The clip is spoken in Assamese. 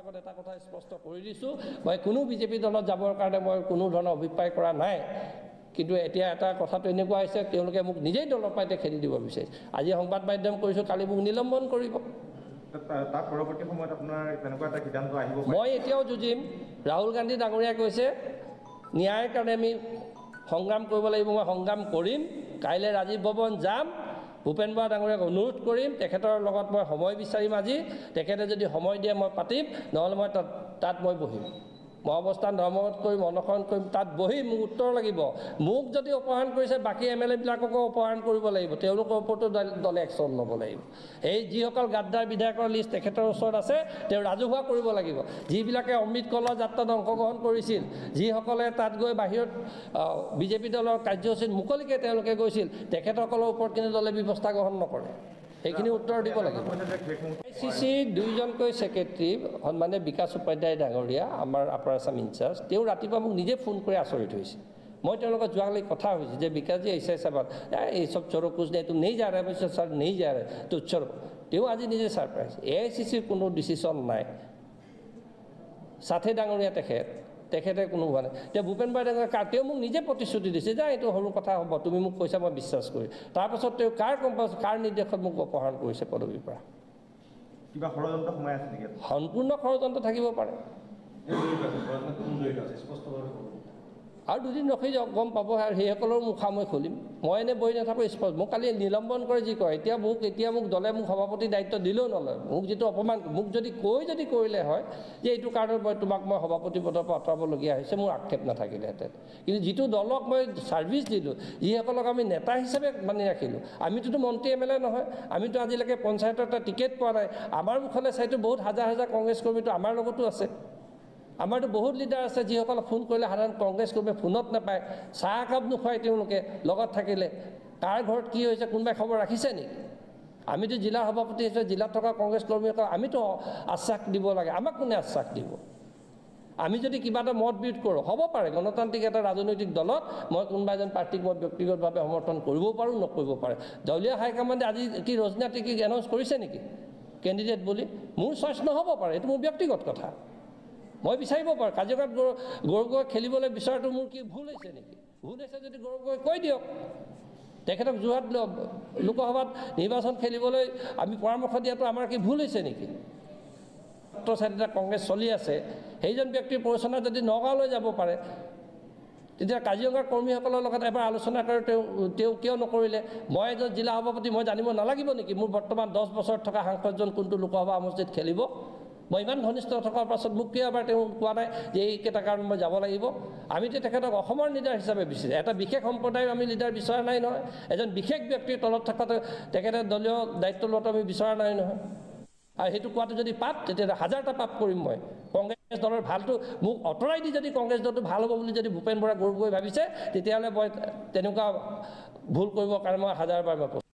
আগত এটা কথা স্পষ্ট কৰি দিছোঁ। মই কোনো বিজেপি দলত যাবৰ কাৰণে মই কোনো ধৰণৰ অভিপ্ৰায় কৰা নাই। কিন্তু এতিয়া এটা কথাটো এনেকুৱা হৈছে তেওঁলোকে মোক নিজেই দলৰ পৰা এতিয়া খেদি দিব বিচাৰিছে। আজি সংবাদ মাধ্যম কৰিছোঁ কালি মোক নিলম্বন কৰিব। তাৰ তাৰ পৰৱৰ্তী সময়ত আপোনাৰ তেনেকুৱা এটা সিদ্ধান্ত আহিব পাৰে। মই এতিয়াও যুঁজিম। ৰাহুল গান্ধী ডাঙৰীয়াই কৈছে ন্যায়ৰ কাৰণে আমি সংগ্ৰাম কৰিব লাগিব মই সংগ্ৰাম কৰিম। কাইলৈ ৰাজীৱ ভৱন যাম। ভূপেন বৰা ডাঙৰীয়াক অনুৰোধ কৰিম তেখেতৰ লগত মই সময় বিচাৰিম আজি তেখেতে যদি সময় দিয়ে মই পাতিম নহ'লে মই তাত তাত মই বহিম। মই অৱস্থান ধৰ্মঘট কৰিম অনশৰণ কৰিম তাত বহি মোক উত্তৰ লাগিব। মোক যদি অপহৰণ কৰিছে বাকী এম এল এবিলাককো অপহৰণ কৰিব লাগিব। তেওঁলোকৰ ওপৰতো দলে একশ্যন ল'ব লাগিব। এই যিসকল গাদ্দাৰ বিধায়কৰ লিষ্ট তেখেতৰ ওচৰত আছে তেওঁ ৰাজহুৱা কৰিব লাগিব। যিবিলাকে অমৃত কলৰ যাত্ৰাত অংশগ্ৰহণ কৰিছিল যিসকলে তাত গৈ বাহিৰত বিজেপি দলৰ কাৰ্যসূচীত মুকলিকৈ তেওঁলোকে গৈছিল তেখেতসকলৰ ওপৰত কিন্তু দলে ব্যৱস্থা গ্ৰহণ নকৰে। সেইখিনি উত্তৰ দিব লাগিব আই চি চিৰ দুইজনকৈ ছেক্ৰেটেৰী সন্মানে বিকাশ উপাধ্যায় ডাঙৰীয়া আমাৰ আপাৰ আছাম ইনচাৰ্জ তেওঁ ৰাতিপুৱা মোক নিজে ফোন কৰি আচৰিত হৈছে। মই তেওঁৰ লগত যোৱালৈ কথা হৈছে যে বিকাশজী এছ এছ এফত এই চব চৰক কোচ এইটো তুমি নেই যা ৰে পিছত ছাৰ নেই যা ৰে তোৰ চৰক তেওঁ আজি নিজে ছাৰপ্ৰাইজ এ আই চি চিৰ কোনো ডিচিশ্যন নাই। ছাঠে ডাঙৰীয়া তেখেত তেখেতে কোনো হোৱা নাই। এতিয়া ভূপেন বৰা ডাঙৰীয়া কাৰ তেওঁ মোক নিজে প্ৰতিশ্ৰুতি দিছে যে এইটো সৰু কথা হ'ব তুমি মোক কৈছা মই বিশ্বাস কৰি তাৰপাছত তেওঁ কাৰ কম্পাছ কাৰ নিৰ্দেশত মোক অপহৰণ কৰিছে পদবীৰ পৰা? কিবা ষড়যন্ত্ৰ সোমাই আছে নেকি? সম্পূৰ্ণ ষড়যন্ত্ৰ থাকিব পাৰে। আৰু দুদিন ৰখি যাওক গম পাব আৰু সেইসকলৰ মুখা মই খুলিম। মই এনেই বহি নাথাকোঁ স্পষ্ট। মোক কালি নিলম্বন কৰে যি কয়। এতিয়া মোক এতিয়া মোক দলে মোক সভাপতি দায়িত্ব দিলেও নলয়। মোক যিটো অপমান মোক যদি কৈ যদি কৰিলে হয় যে এইটো কাৰণত মই তোমাক মই সভাপতি পদৰ পৰা আঁতৰাবলগীয়া হৈছে মোৰ আক্ষেপ নাথাকিলেহেঁতেন কিন্তু যিটো দলক মই ছাৰ্ভিচ দিলোঁ যিসকলক আমি নেতা হিচাপে মানি ৰাখিলোঁ আমিতোতো মন্ত্ৰী এম এল এ নহয়। আমিতো আজিলৈকে পঞ্চায়তৰ এটা টিকেট পোৱা নাই। আমাৰ মুখলৈ চাইতো বহুত হাজাৰ হাজাৰ কংগ্ৰেছ কৰ্মীটো আমাৰ লগতো আছে। আমাৰতো বহুত লিডাৰ আছে যিসকলক ফোন কৰিলে সাধাৰণ কংগ্ৰেছ কৰ্মীয়ে ফোনত নাপায় চাহ একাপ নোখোৱাই তেওঁলোকে লগত থাকিলে। কাৰ ঘৰত কি হৈছে কোনোবাই খবৰ ৰাখিছে নেকি? আমিতো জিলা সভাপতি হিচাপে জিলাত থকা কংগ্ৰেছ কৰ্মীসকল আমিতো আশ্বাস দিব লাগে। আমাক কোনে আশ্বাস দিব? আমি যদি কিবা এটা মত বিৰোধ কৰোঁ হ'ব পাৰে গণতান্ত্ৰিক এটা ৰাজনৈতিক দলত মই কোনোবা এজন পাৰ্টীক মই ব্যক্তিগতভাৱে সমৰ্থন কৰিব পাৰোঁ নকৰিব পাৰে। দলীয় হাইকমাণ্ডে আজি কি ৰজনা টিকিক এনাউন্স কৰিছে নেকি? কেণ্ডিডেট বুলি? মোৰ চইচ নহ'ব পাৰে এইটো মোৰ ব্যক্তিগত কথা। মই বিচাৰিব পাৰোঁ। কাজিৰঙাত গগৈ খেলিবলৈ বিচৰাটো মোৰ কি ভুল হৈছে নেকি? ভুল হৈছে যদি গৌৰৱ গগৈ কৈ দিয়ক। তেখেতক যোৰহাট লোকসভাত নিৰ্বাচন খেলিবলৈ আমি পৰামৰ্শ দিয়াটো আমাৰ কি ভুল হৈছে নেকি? ছাত্ৰ ছাত্ৰীটা কংগ্ৰেছ চলি আছে। সেইজন ব্যক্তিৰ পৰিচালনা যদি নগাঁৱলৈ যাব পাৰে তেতিয়া কাজিৰঙাৰ কৰ্মীসকলৰ লগত এবাৰ আলোচনা কৰি তেওঁ তেওঁ কিয় নকৰিলে? মই এজন জিলা সভাপতি মই জানিব নালাগিব নেকি? মোৰ বৰ্তমান দহ বছৰত থকা সাংসদজন কোনটো লোকসভা সমষ্টিত খেলিব? মই ইমান ঘনিষ্ঠ থকাৰ পাছত মোক কিয় এবাৰ তেওঁ কোৱা নাই যে এইকেইটা কাৰণ মই যাব লাগিব? আমিতো তেখেতক অসমৰ লিডাৰ হিচাপে বিচাৰিছোঁ এটা বিশেষ সম্প্ৰদায়ৰ আমি লিডাৰ বিচৰা নাই নহয়। এজন বিশেষ ব্যক্তিৰ তলত থকাটো তেখেতে দলীয় দায়িত্ব লোৱাটো আমি বিচৰা নাই নহয়। আৰু সেইটো কোৱাটো যদি পাপ তেতিয়াহ'লে হাজাৰটা পাপ কৰিম মই। কংগ্ৰেছ দলৰ ভালটো মোক আঁতৰাই দি যদি কংগ্ৰেছ দলটো ভাল হ'ব বুলি যদি ভূপেন বৰা গৌৰৱ গগৈ ভাবিছে তেতিয়াহ'লে মই তেনেকুৱা ভুল কৰিবৰ কাৰণে মই হাজাৰবাৰ মই